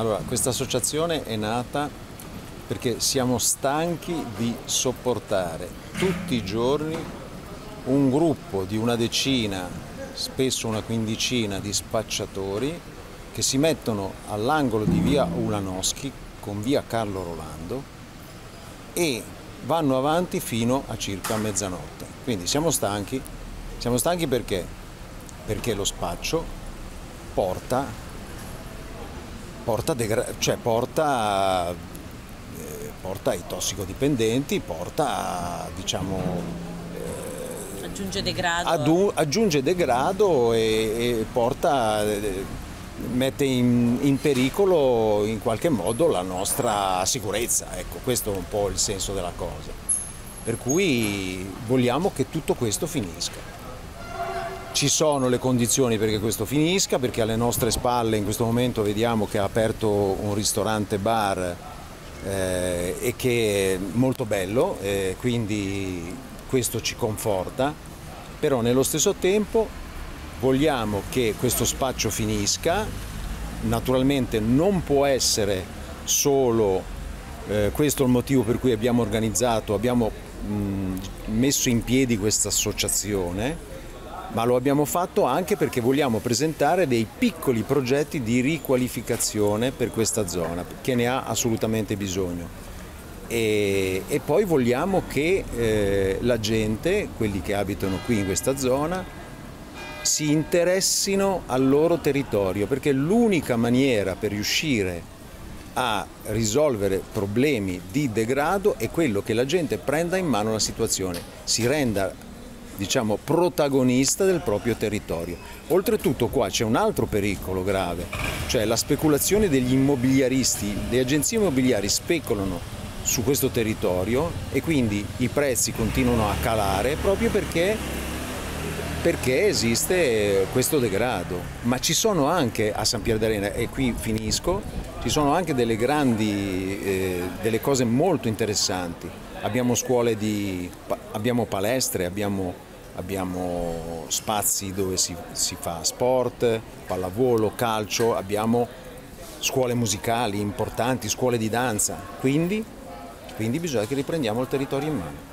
Allora, questa associazione è nata perché siamo stanchi di sopportare tutti i giorni un gruppo di una decina, spesso una quindicina di spacciatori che si mettono all'angolo di via Ulanowski con via Carlo Rolando e vanno avanti fino a circa mezzanotte. Quindi siamo stanchi, siamo stanchi perché? Perché lo spaccio porta, porta, cioè porta, eh, porta i tossicodipendenti, porta diciamo aggiunge degrado, Adu- aggiunge degrado e, e porta eh, mette in, in, pericolo in qualche modo la nostra sicurezza, ecco, questo è un po' il senso della cosa. Per cui vogliamo che tutto questo finisca. Ci sono le condizioni perché questo finisca, perché alle nostre spalle in questo momento vediamo che ha aperto un ristorante bar eh, e che è molto bello, eh, quindi questo ci conforta, però nello stesso tempo vogliamo che questo spaccio finisca, naturalmente non può essere solo eh, questo il motivo per cui abbiamo organizzato, abbiamo mh, messo in piedi questa associazione, ma lo abbiamo fatto anche perché vogliamo presentare dei piccoli progetti di riqualificazione per questa zona, che ne ha assolutamente bisogno. E, e poi vogliamo che eh, la gente, quelli che abitano qui in questa zona, si interessino al loro territorio, perché l'unica maniera per riuscire a risolvere problemi di degrado è quello che la gente prenda in mano la situazione, si renda diciamo protagonista del proprio territorio. Oltretutto qua c'è un altro pericolo grave, cioè la speculazione degli immobiliaristi, le agenzie immobiliari speculano su questo territorio e quindi i prezzi continuano a calare proprio perché perché esiste questo degrado, ma ci sono anche a San Pier d'Arena, e qui finisco, ci sono anche delle grandi, eh, delle cose molto interessanti. Abbiamo scuole di, abbiamo palestre, abbiamo, abbiamo spazi dove si, si fa sport, pallavolo, calcio, abbiamo scuole musicali importanti, scuole di danza, quindi, quindi bisogna che riprendiamo il territorio in mano.